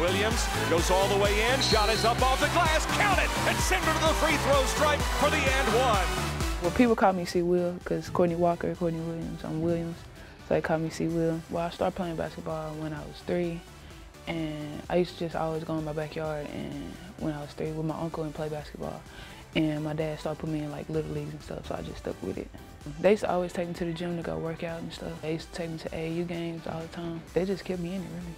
Williams goes all the way in. Shot is up off the glass. Count it and send her to the free throw stripe for the end one. Well, people call me C. Will because Courtney Walker, Courtney Williams. I'm Williams, so they call me C. Will. Well, I started playing basketball when I was three, and I used to just always go in my backyard and when I was three with my uncle and play basketball. And my dad started putting me in like little leagues and stuff, so I just stuck with it. They used to always take me to the gym to go work out and stuff. They used to take me to AAU games all the time. They just kept me in it, really.